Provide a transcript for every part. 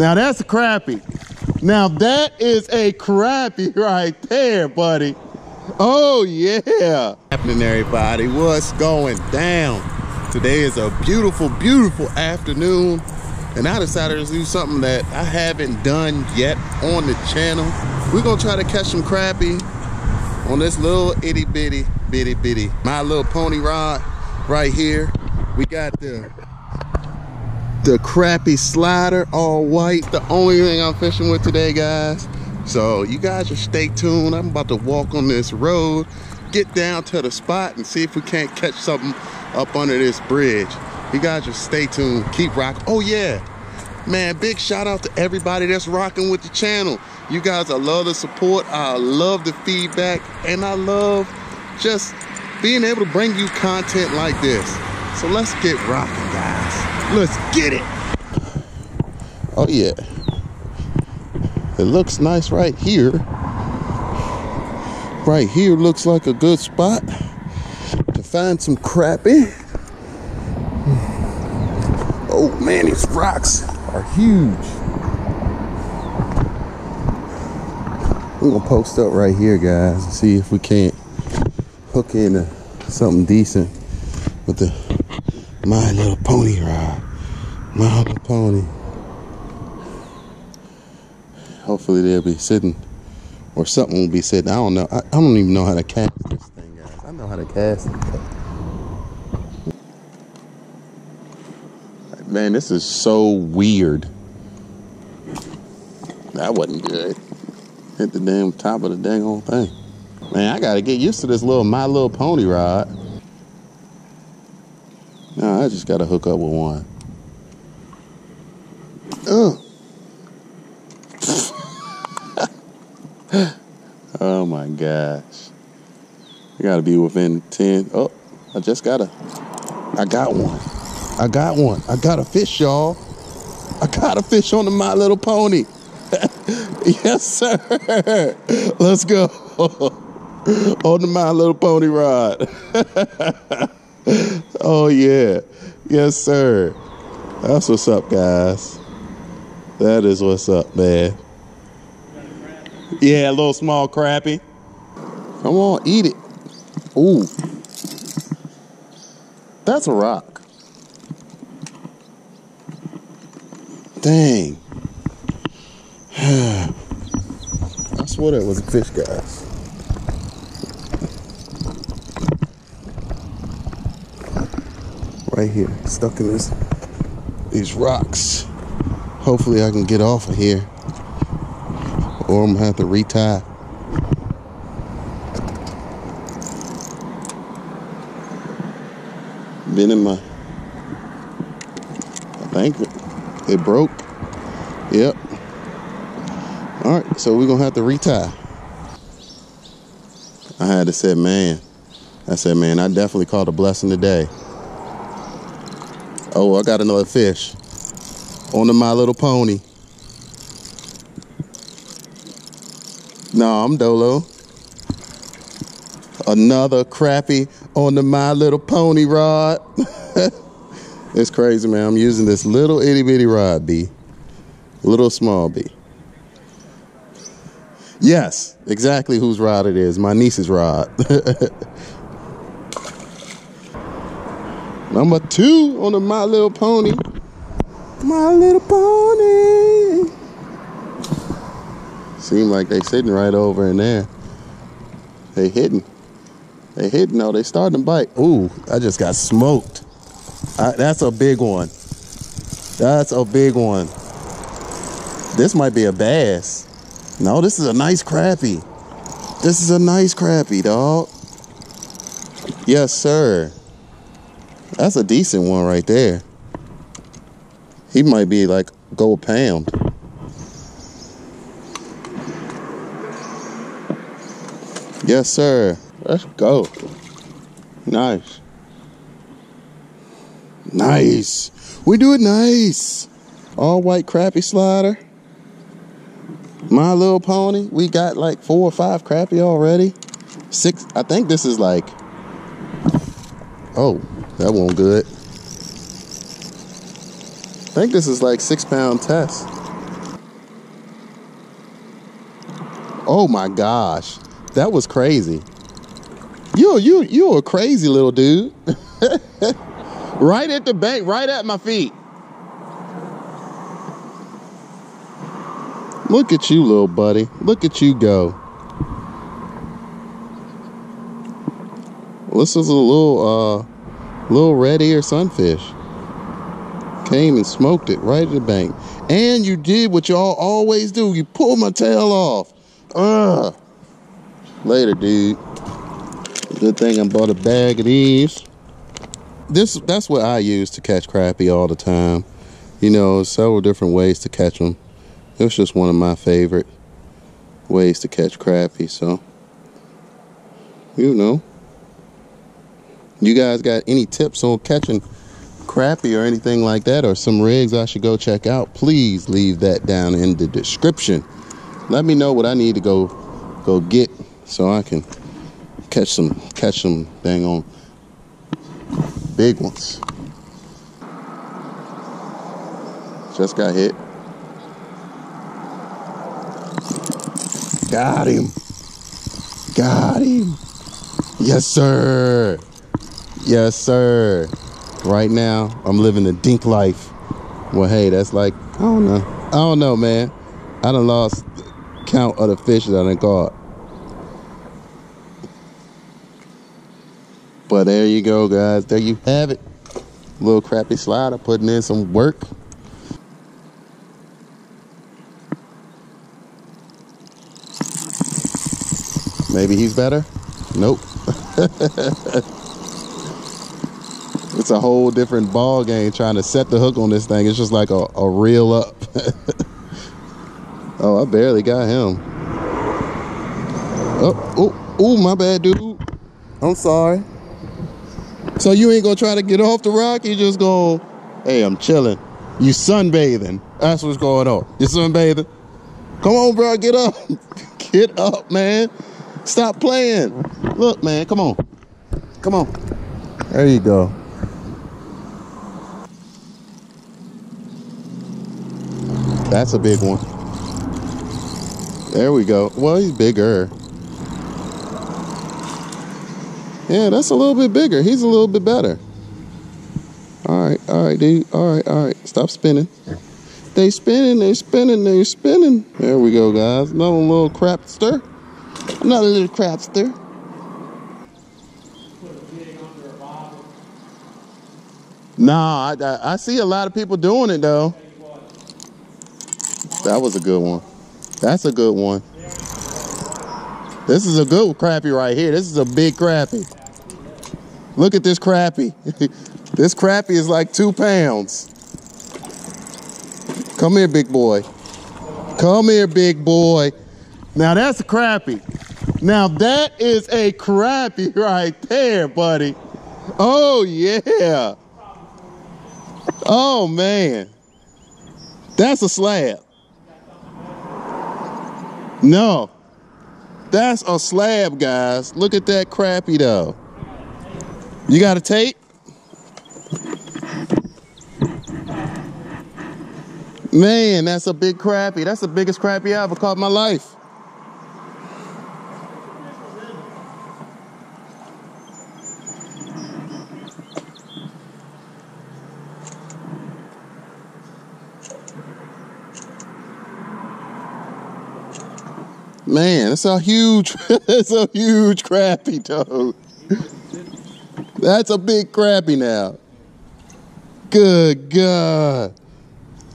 Now that's a crappie. Now that is a crappie right there, buddy. Oh yeah. Happening everybody, what's going down? Today is a beautiful, beautiful afternoon. And I decided to do something that I haven't done yet on the channel. We're gonna try to catch some crappie on this little itty bitty, bitty bitty, My Little Pony rod right here. We got the the crappie slider all white the only thing i'm fishing with today guys. So you guys just stay tuned. I'm about to walk on this road get down to the spot and see if we can't catch something up under this bridge. You guys just stay tuned. Keep rocking. Oh yeah. Man big shout out to everybody that's rocking with the channel. You guys i love the support. I love the feedback. And i love just being able to bring you content like this. So let's get rocking guys Let's get it. Oh yeah. It looks nice right here. Right here looks like a good spot to find some crappie. Oh man, these rocks are huge. We're gonna post up right here, guys, and see if we can't hook into something decent with the my Little Pony ride. My Little Pony. Hopefully they'll be sitting, or something will be sitting. I don't know. I, I don't even know how to cast this thing, guys. I know how to cast it. Man, this is so weird. That wasn't good. Hit the damn top of the dang whole thing. Man, I gotta get used to this little My Little Pony ride. I just gotta hook up with one. Oh. oh my gosh. I gotta be within 10. Oh, I just gotta. I got one. I got one. I got a fish, y'all. I got a fish on the My Little Pony. yes, sir. Let's go. on the My Little Pony rod. oh yeah. Yes, sir. That's what's up, guys. That is what's up, man. Yeah, a little small crappie. Come on, eat it. Ooh. That's a rock. Dang. I swear that was a fish, guys. Right here, stuck in this these rocks. Hopefully I can get off of here. Or I'm gonna have to retie. Been in my I think it broke. Yep. Alright, so we're gonna have to retie. I had to say, man. I said, man, I definitely caught a blessing today. Oh, I got another fish on the My Little Pony. No, I'm Dolo. Another crappie on the My Little Pony rod. it's crazy, man. I'm using this little itty bitty rod, B. Little small B. Yes, exactly whose rod it is. My niece's rod. Number two on the My Little Pony. My Little Pony. Seem like they sitting right over in there. They hitting. They hitting. No, they starting to bite. Ooh, I just got smoked. I, that's a big one. That's a big one. This might be a bass. No, this is a nice crappie. This is a nice crappie, dog. Yes, sir. That's a decent one right there. He might be like gold pound. Yes, sir. Let's go. Nice. Nice. We do it nice. All white crappie slider. My little pony. We got like four or five crappie already. Six. I think this is like. Oh, that one good. I think this is like six pound test. Oh my gosh. That was crazy. You you you a crazy little dude. right at the bank, right at my feet. Look at you, little buddy. Look at you go. This is a little uh little red ear sunfish. Came and smoked it right at the bank. And you did what y'all always do. You pulled my tail off. Ugh. Later, dude. Good thing I bought a bag of these. This that's what I use to catch crappie all the time. You know, several different ways to catch them. It was just one of my favorite ways to catch crappie. So, you know. You guys got any tips on catching crappie or anything like that or some rigs I should go check out, please leave that down in the description. Let me know what I need to go go get so I can catch some catch some dang on big ones. Just got hit. Got him. Got him. Yes, sir. Yes, sir. Right now, I'm living the dink life. Well, hey, that's like, I don't know. I don't know, man. I done lost count of the fish that I done caught. But there you go, guys. There you have it. Little crappie slider putting in some work. Maybe he's better? Nope. it's a whole different ball game trying to set the hook on this thing. It's just like a, a reel up. oh, I barely got him. Oh, oh, oh, my bad, dude. I'm sorry. So you ain't gonna try to get off the rock? You just go, hey, I'm chilling. You sunbathing. That's what's going on. You sunbathing? Come on, bro, get up. get up, man. Stop playing. Look, man, come on. Come on. There you go. That's a big one. There we go. Well, he's bigger. Yeah, that's a little bit bigger. He's a little bit better. All right, all right, dude. All right, all right. Stop spinning. They spinning, they spinning, they spinning. There we go, guys. Another little crapster. Another little crapster. Nah, I, I, I see a lot of people doing it though. That was a good one. That's a good one. This is a good crappie right here. This is a big crappie. Look at this crappie. this crappie is like two pounds. Come here, big boy. Come here, big boy. Now that's a crappie. Now that is a crappie right there, buddy. Oh, yeah. Oh, man. That's a slab. No. That's a slab, guys. Look at that crappie, though. You got a tape? Man, that's a big crappie. That's the biggest crappie I ever caught in my life. Man, that's a huge, that's a huge crappie, toad. That's a big crappie now. Good God.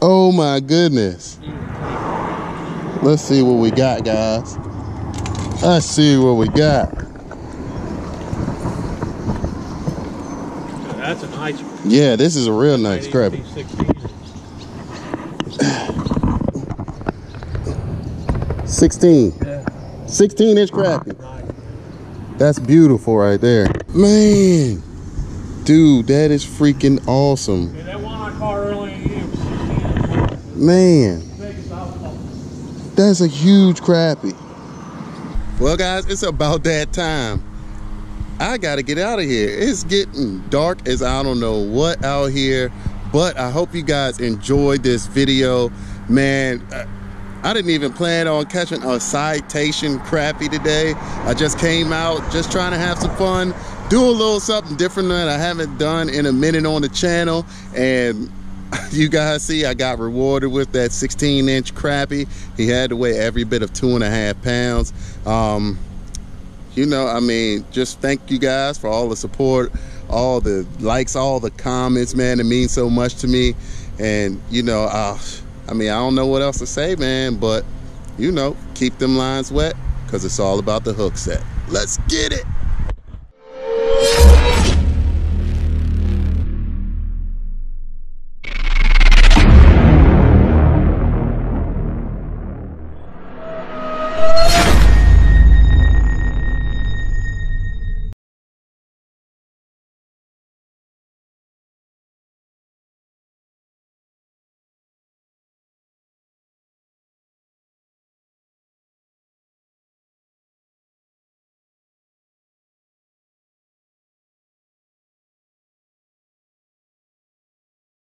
Oh my goodness. Let's see what we got, guys. Let's see what we got. That's a nice one. Yeah, this is a real nice crappie. 16. Yeah. 16 inch crappie. That's beautiful right there. Man, dude, that is freaking awesome. Yeah, that one I caught earlier in the year was 16. Man, that's a huge crappie. Well, guys, it's about that time. I got to get out of here. It's getting dark as I don't know what out here, but I hope you guys enjoyed this video. Man, uh, I didn't even plan on catching a citation crappie today. I just came out just trying to have some fun, do a little something different that I haven't done in a minute on the channel. And you guys see I got rewarded with that 16 inch crappie. He had to weigh every bit of two and a half pounds. Um, you know, I mean, just thank you guys for all the support, all the likes, all the comments, man. It means so much to me. And, you know, uh, I mean, I don't know what else to say, man, but, you know, keep them lines wet because it's all about the hook set. Let's get it.